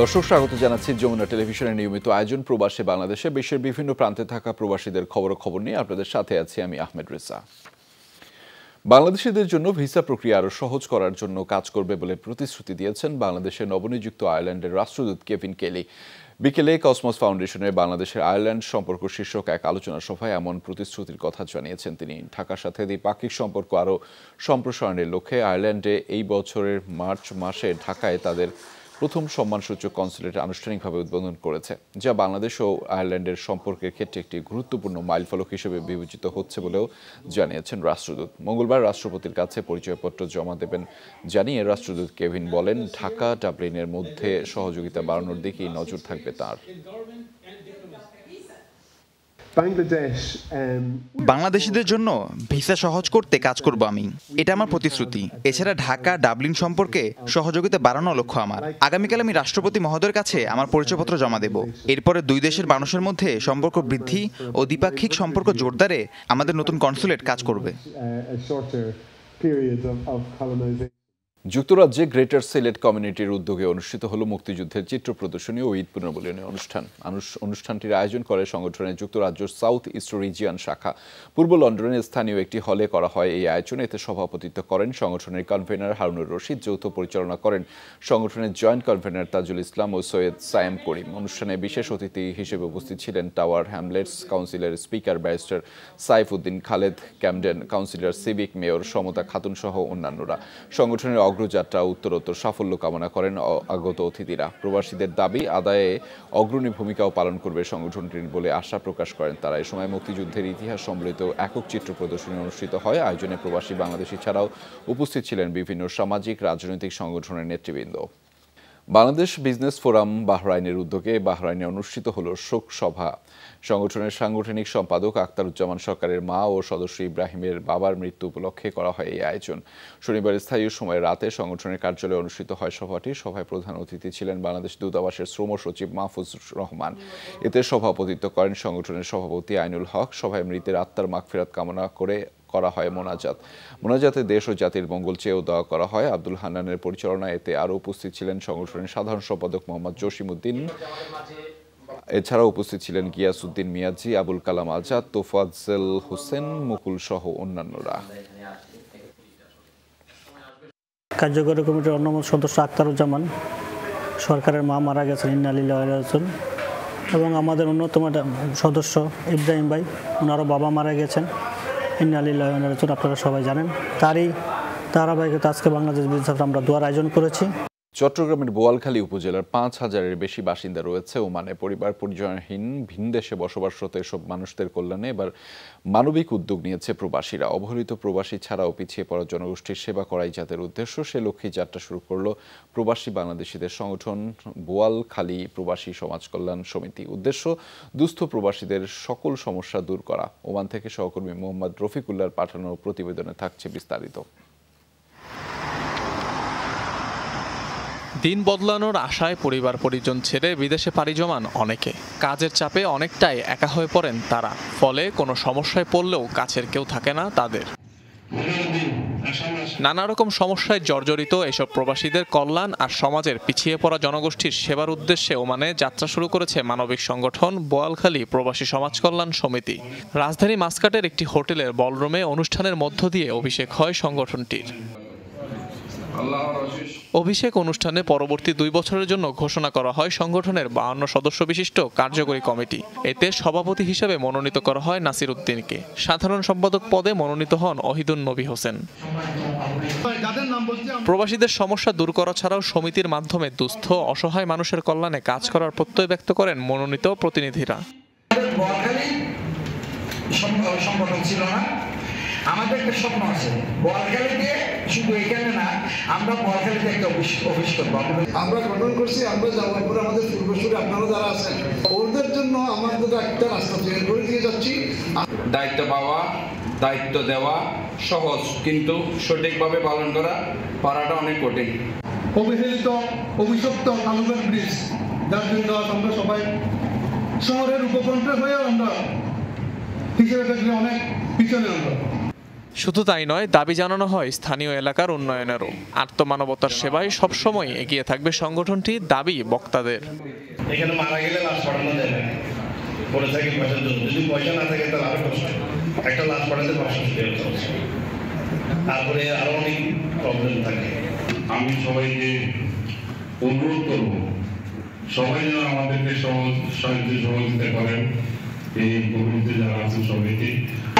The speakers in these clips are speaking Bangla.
দর্শক, স্বাগত জানাচ্ছি যমুনা টেলিভিশনের নিয়মিত আয়োজন প্রবাসে বাংলাদেশে। বিশ্বের বিভিন্ন প্রান্তে থাকা প্রবাসীদের খবর খবর নিয়ে আপনাদের সাথে আছি আমি আহমেদ রেসা বাংলাদেশিদের জন্য ভিসা প্রক্রিয়া আরও সহজ করার জন্য কাজ করবে বলে প্রতিশ্রুতি দিয়েছেন বাংলাদেশের নবনিযুক্ত আয়ারল্যান্ডের রাষ্ট্রদূত কেভিন কেলি। বিকেলে কসমস ফাউন্ডেশনের বাংলাদেশের আয়ারল্যান্ড সম্পর্ক শীর্ষক এক আলোচনা সভায় এমন প্রতিশ্রুতির কথা জানিয়েছেন তিনি। ঢাকার সাথে দ্বিপাক্ষিক সম্পর্ক আরও সম্প্রসারণের লক্ষ্যে আয়ারল্যান্ডে এই বছরের মার্চ মাসে ঢাকায় তাদের প্রথম সম্মানসূচক কনসুলেট আনুষ্ঠানিকভাবে উদ্বোধন করেছে, যা বাংলাদেশ ও আয়ারল্যান্ডের সম্পর্কের ক্ষেত্রে একটি গুরুত্বপূর্ণ মাইলফলক হিসেবে বিবেচিত হচ্ছে বলেও জানিয়েছেন রাষ্ট্রদূত। মঙ্গলবার রাষ্ট্রপতির কাছে পরিচয়পত্র জমা দেবেন জানিয়ে রাষ্ট্রদূত কেভিন বলেন, ঢাকা, ডাবলিনের মধ্যে সহযোগিতা বাড়ানোর দিকেই নজর থাকবে তার। বাংলাদেশিদের জন্য ভিসা সহজ করতে কাজ করব আমি। এটা আমার প্রতিশ্রুতি। এছাড়া ঢাকা ডাবলিন সম্পর্কে সহযোগিতা বাড়ানো লক্ষ্য আমার। আগামীকাল আমি রাষ্ট্রপতি মহোদয়ের কাছে আমার পরিচয়পত্র জমা দেব। এরপরে দুই দেশের মানুষের মধ্যে সম্পর্ক বৃদ্ধি ও দ্বিপাক্ষিক সম্পর্ক জোরদারে আমাদের নতুন কনসুলেট কাজ করবে। যুক্তরাজ্যে গ্রেটার সিলেট কমিউনিটির উদ্যোগে অনুষ্ঠিত হল মুক্তিযুদ্ধের চিত্র প্রদর্শনী ও ঈদ পুনর্মূল্যায়ন অনুষ্ঠান। অনুষ্ঠানটির আয়োজন করে সংগঠনের যুক্তরাজ্য সাউথ ইস্ট রিজিয়ন শাখা। পূর্ব লন্ডনের স্থানীয় একটি হলে করা হয় এই আয়োজনে। এতে সভাপতিত্ব করেন সংগঠনের কনভেনার হারুনুর রশিদ, যৌথ পরিচালনা করেন সংগঠনের জয়েন্ট কনভেনার তাজুল ইসলাম ও সৈয়দ সায়েম করিম। অনুষ্ঠানে বিশেষ অতিথি হিসেবে উপস্থিত ছিলেন টাওয়ার হ্যামলেটস কাউন্সিলের speaker barrister Saif Uddin Khaled, Camden councillor civic mayor Samata Khatun সহ অন্যান্যরা। সংগঠনের অগ্রযাত্রা উত্তরোত্তর সাফল্য কামনা করেন আগত অতিথিরা। প্রবাসীদের দাবি, আদায়ে অগ্রণী ভূমিকাও পালন করবে সংগঠনটির বলে আশা প্রকাশ করেন তারা। এ সময় মুক্তিযুদ্ধের ইতিহাস সম্বলিত একক চিত্র প্রদর্শনী অনুষ্ঠিত হয়। আয়োজনে প্রবাসী বাংলাদেশি ছাড়াও উপস্থিত ছিলেন বিভিন্ন সামাজিক, রাজনৈতিক সংগঠনের নেতৃবৃন্দ। বাংলাদেশ বিজনেস ফোরাম বাহরাইনের উদ্যোগে বাহরাইনে অনুষ্ঠিত হল শোক সভা। সংগঠনের সাংগঠনিক সম্পাদক আক্তারুজ্জামান সরকারের মা ও সদস্য ইব্রাহিমের বাবার মৃত্যু উপলক্ষে করা হয় এই আয়োজন। শনিবার স্থায়ী সময় রাতে সংগঠনের কার্যালয়ে অনুষ্ঠিত হয় সভাটি। সভায় প্রধান অতিথি ছিলেন বাংলাদেশ দূতাবাসের শ্রম সচিব মাহফুজ রহমান। এতে সভাপতিত্ব করেন সংগঠনের সভাপতি আইনুল হক। সভায় মৃতের আত্মার মাগফেরাত কামনা করে করা হয় মোনাজাত। মোনাজাতে দেশ ও জাতির মঙ্গল চেয়েও দেওয়া করা হয়। আব্দুল হান্নানের পরিচালনায় এতে আরও উপস্থিত ছিলেন সংগঠনের সাধারণ সম্পাদক মোহাম্মদ জসিমুদ্দিন এছাড়াও উপস্থিত ছিলেন গিয়াসুদ্দিন মিয়াজি, আবুল কালাম আজাদ, তোফাজ্জেল হোসেন, মুকুল সহ অন্যান্যরা। কার্যকরী কমিটির অন্যতম সদস্য আক্তারুজ্জামান। সরকারের মা মারা গেছেন, ইন্নালিল্লাহ এবং আমাদের অন্যতম সদস্য ইব্রাহিম ভাই, ওনারও বাবা মারা গেছেন। ইন্নালিল্লাহ আপনারা সবাই জানেন তারই ধারাবাহিকতা আজকে বাংলাদেশ বিরুদ্ধে আমরা দোয়ার আয়োজন করেছি। চট্টগ্রামের বোয়ালখালী উপজেলার পাঁচ হাজারের বেশি বাসিন্দা রয়েছে। ওমানে পরিবার পরিজনহীন ভিন দেশে বসবাসরত এসব মানুষদের কল্যাণে এবার মানবিক উদ্যোগ নিয়েছে প্রবাসীরা। অবহেলিত প্রবাসী ছাড়াও পিছিয়ে পড়া জনগোষ্ঠীর সেবা করাই যাদের উদ্দেশ্য, সে লক্ষ্যে যাত্রা শুরু করল প্রবাসী বাংলাদেশিদের সংগঠন বোয়ালখালী প্রবাসী সমাজ কল্যাণ সমিতি। উদ্দেশ্য, দুস্থ প্রবাসীদের সকল সমস্যা দূর করা। ওমান থেকে সহকর্মী মোহাম্মদ রফিকুল্লার পাঠানো প্রতিবেদনে থাকছে বিস্তারিত। দিন বদলানোর আশায় পরিবার পরিজন ছেড়ে বিদেশে পাড়ি জমান অনেকে। কাজের চাপে অনেকটাই একা হয়ে পড়েন তারা। ফলে কোনো সমস্যায় পড়লেও কাছের কেউ থাকে না তাদের। নানা রকম সমস্যায় জর্জরিত এসব প্রবাসীদের কল্যাণ আর সমাজের পিছিয়ে পড়া জনগোষ্ঠীর সেবার উদ্দেশ্যে ওমানে যাত্রা শুরু করেছে মানবিক সংগঠন বোয়ালখালী প্রবাসী সমাজ কল্যাণ সমিতি। রাজধানী মাস্কাটের একটি হোটেলের বলরুমে অনুষ্ঠানের মধ্য দিয়ে অভিষেক হয় সংগঠনটির। অভিষেক অনুষ্ঠানে পরবর্তী দুই বছরের জন্য ঘোষণা করা হয় সংগঠনের বাহান্ন সদস্য বিশিষ্ট কার্যকরী কমিটি। এতে সভাপতি হিসেবে মনোনীত করা হয় নাসির উদ্দিনকে। সাধারণ সম্পাদক পদে মনোনীত হন অহিদুন নবী হোসেন। প্রবাসীদের সমস্যা দূর করা ছাড়াও সমিতির মাধ্যমে দুস্থ অসহায় মানুষের কল্যাণে কাজ করার প্রত্যয় ব্যক্ত করেন মনোনীত প্রতিনিধিরা। সংগঠন ছিল না। আমাদের একটা স্বপ্ন আছে। শুধু এখানে না আমরা বোয়ালখালীতে একটা অফিস অফিস করব। আমরা গঠন করছি আমরা যাওয়ার পরে আমাদের পূর্বসূরি আপনারা যারা আছেন ওদের জন্য আমাদের একটা রাস্তা তৈরি করে দিয়ে যাচ্ছি। দায়িত্ব পাওয়া দায়িত্ব দেওয়া সহজ কিন্তু সঠিকভাবে পালন করা পারাটা অনেক কঠিন। অবহেলিত অভিশপ্ত কালুগের ব্রিজ যার জন্য আমরা সবাই শহরের উপকণ্ঠে হয়েও আমরা হিসেবে অনেক পিছনে আমরা শুধু তাই নয়, দাবি জানানো হয় স্থানীয় এলাকার উন্নয়নেরও। আত্মমানবতার সেবায় সবসময় এগিয়ে থাকবে সংগঠনটি, দাবি বক্তাদের। তারপরে আরও অনেক প্রবলেম থাকে। আমি সবাইকে অনুরোধ করব, সবাই যেন আমাদেরকে সহযোগিতা করেন। এই গ্রুপে যারা আছেন সবাইকে।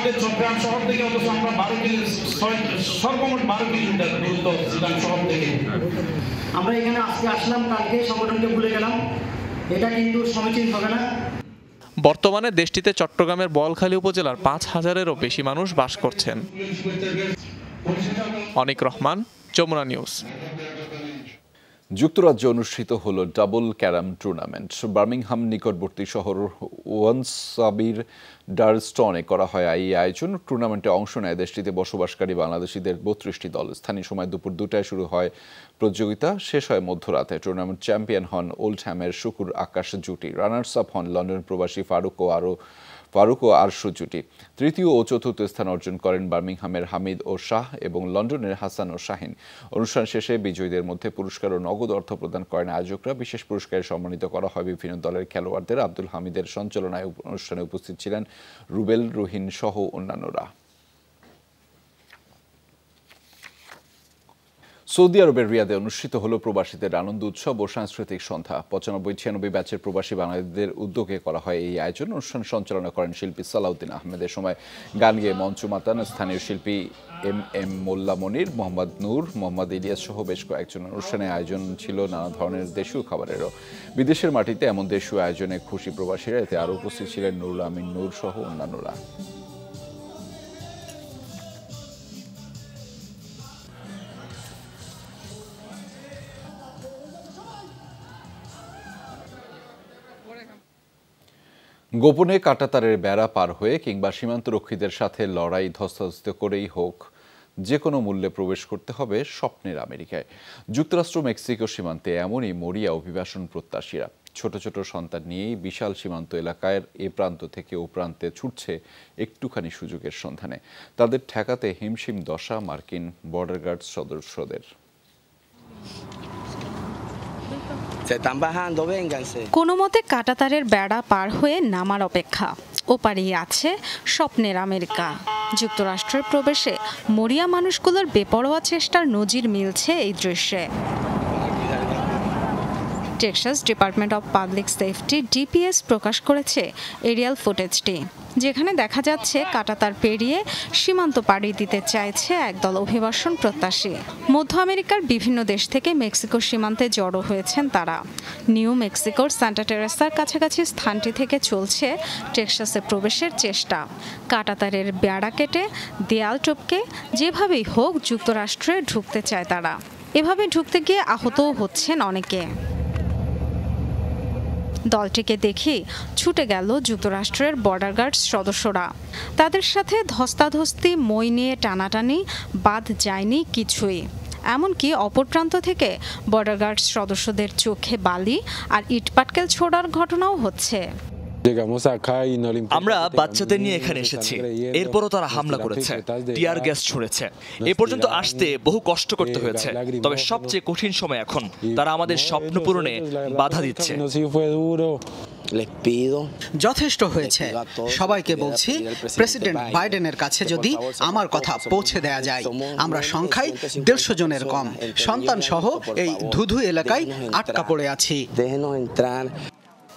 আমাদের চট্টগ্রাম শহর থেকে অথচ আমরা বারো কিলো সর্বমোট বারো কিলোমিটার দূরত্ব চট্টগ্রাম শহর থেকে। আমরা এখানে আজকে আসলাম কালকে সংগঠনকে ভুলে গেলাম। এটা কিন্তু সমীচীন হবে না। বর্তমানে দেশটিতে চট্টগ্রামের বলখালী উপজেলার পাঁচ হাজারেরও বেশি মানুষ বাস করছেন। অনিক রহমান যমুনা নিউজ। যুক্তরাজ্যে অনুষ্ঠিত হল ডাবল ক্যারাম টুর্নামেন্ট। বার্মিংহাম নিকটবর্তী শহর ওয়ানসাবির ডারস্টনে করা হয় এই আয়োজন টুর্নামেন্টে অংশ নেয় দেশটিতে বসবাসকারী বাংলাদেশিদের বত্রিশটি দল। স্থানীয় সময় দুপুর দুটায় শুরু হয় প্রতিযোগিতা। শেষ হয় মধ্যরাতে। টুর্নামেন্ট চ্যাম্পিয়ন হন ওল্ড হ্যামের শুকুর আকাশ জুটি। রানার্স আপ হন লন্ডন প্রবাসী ফারুক ও আরও ফারুক ও আরশু জুটি তৃতীয় ও চতুর্থ স্থান অর্জন করেন বার্মিংহামের হামিদ ও শাহ এবং লন্ডনের হাসান ও শাহিন। অনুষ্ঠান শেষে বিজয়ীদের মধ্যে পুরস্কার ও নগদ অর্থ প্রদান করেন আয়োজকরা। বিশেষ পুরস্কারে সম্মানিত করা হয় বিভিন্ন দলের খেলোয়াড়দের। আব্দুল হামিদের সঞ্চালনায় অনুষ্ঠানে উপস্থিত ছিলেন রুবেল রুহিন সহ অন্যান্যরা। সৌদি আরবের রিয়াদে অনুষ্ঠিত হলো প্রবাসীদের আনন্দ উৎসব ও সাংস্কৃতিক সন্ধ্যা। পঁচানব্বই, ছিয়ানব্বই ব্যাচের প্রবাসী বাঙালিদের উদ্যোগে করা হয় এই আয়োজন। অনুষ্ঠান সঞ্চালনা করেন শিল্পী সালাউদ্দিন আহমেদের সময় গান গেয়ে মঞ্চ মাতান স্থানীয় শিল্পী এম এম মোল্লা মনির, মোহাম্মদ নূর, মোহাম্মদ ইলিয়াস সহ বেশ কয়েকজন অনুষ্ঠানে আয়োজন ছিল নানা ধরনের দেশীয় খাবারেরও। বিদেশের মাটিতে এমন দেশীয় আয়োজনে খুশি প্রবাসীরা। এতে আরও উপস্থিত ছিলেন নুরুল আমিন নূর সহ অন্যান্যরা। গোপনে কাটাতারের বেড়া পার হয়ে কিংবা সীমান্তরক্ষীদের সাথে লড়াই ধস্তাধস্ত করেই হোক, যে কোনো মূল্যে প্রবেশ করতে হবে স্বপ্নের আমেরিকায়। যুক্তরাষ্ট্র, মেক্সিকো সীমান্তে এমনই মরিয়া অভিবাসন প্রত্যাশীরা। ছোট ছোট সন্তান নিয়েই বিশাল সীমান্ত এলাকায় এ প্রান্ত থেকে ও প্রান্তে ছুটছে একটুখানি সুযোগের সন্ধানে। তাদের ঠেকাতে হিমশিম দশা মার্কিন বর্ডার গার্ড সদস্যদের। কোনো মতে কাটাতারের বেড়া পার হয়ে নামার অপেক্ষা। ওপারেই আছে স্বপ্নের আমেরিকা। যুক্তরাষ্ট্রের প্রবেশে মরিয়া মানুষগুলোর বেপরোয়া চেষ্টার নজির মিলছে এই দৃশ্যে। Texas department of public safety DPS প্রকাশ করেছে এরিয়াল ফুটেজটি যেখানে দেখা যাচ্ছে কাটাতার পেরিয়ে সীমান্ত পাড়ি দিতে চাইছে একদল অভিবাসন প্রত্যাশী। মধ্য আমেরিকার বিভিন্ন দেশ থেকে মেক্সিকো সীমান্তে জড়ো হয়েছেন তারা। নিউ মেক্সিকোর সান্টা টেরেসার কাছাকাছি স্থানটি থেকে চলছে টেক্সাসে প্রবেশের চেষ্টা। কাটাতারের বেড়া কেটে দেয়াল টপকে যেভাবেই হোক যুক্তরাষ্ট্রে ঢুকতে চায় তারা। এভাবে ঢুকতে গিয়ে আহতও হচ্ছেন অনেকে। দলটিকে দেখে ছুটে গেল যুক্তরাষ্ট্রের বর্ডার গার্ডস সদস্যরা। তাদের সাথে ধস্তাধস্তি, মই নিয়ে টানাটানি, বাদ যায়নি কিছুই। এমনকি অপর প্রান্ত থেকে বর্ডার গার্ডস সদস্যদের চোখে বালি আর ইটপাটকেল ছোড়ার ঘটনাও হচ্ছে। আমরা বাচ্চাদের নিয়ে এখানে এসেছি। এরপরও তারা হামলা করেছে টিয়ার গ্যাস ছুঁড়েছে। এ পর্যন্ত আসতে বহু কষ্ট করতে হয়েছে। তবে সবচেয়ে কঠিন সময় এখন তারা আমাদের স্বপ্ন পূরণে বাধা দিচ্ছে। যথেষ্ট হয়েছে। সবাইকে বলছি প্রেসিডেন্ট বাইডেনের কাছে যদি আমার কথা পৌঁছে দেয়া যায়। আমরা সংখ্যায় দেড়শো জনের কম। সন্তান সহ এই ধুধু এলাকায় আটকা পড়ে আছি।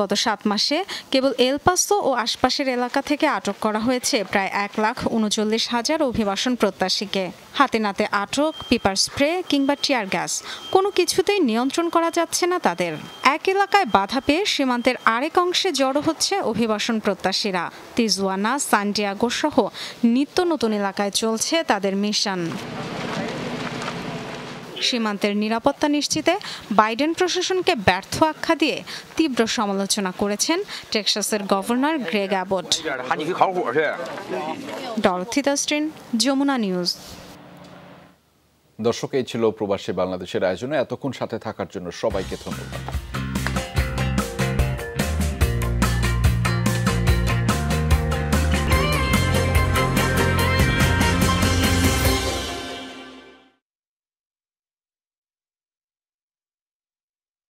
গত সাত মাসে কেবল এলপাসো ও আশপাশের এলাকা থেকে আটক করা হয়েছে প্রায় এক লাখ উনচল্লিশ হাজার অভিবাসন প্রত্যাশীকে। হাতে নাতে আটক, পিপার স্প্রে কিংবা টিয়ার গ্যাস, কোনো কিছুতেই নিয়ন্ত্রণ করা যাচ্ছে না তাদের। এক এলাকায় বাধা পেয়ে সীমান্তের আরেক অংশে জড়ো হচ্ছে অভিবাসন প্রত্যাশীরা। তিজওয়ানা সান্টিয়াগো সহ নিত্য নতুন এলাকায় চলছে তাদের মিশন। সীমান্তের নিরাপত্তা নিশ্চিতে বাইডেন প্রশাসনকে ব্যর্থ আখ্যা দিয়ে তীব্র সমালোচনা করেছেন টেক্সাসের গভর্নর গ্রেগ অ্যাবট। ডরথিতাস্ট্রিন যমুনা নিউজ। দর্শক, এই ছিল প্রবাসী বাংলাদেশের আয়োজনে। এতক্ষণ সাথে থাকার জন্য সবাইকে ধন্যবাদ।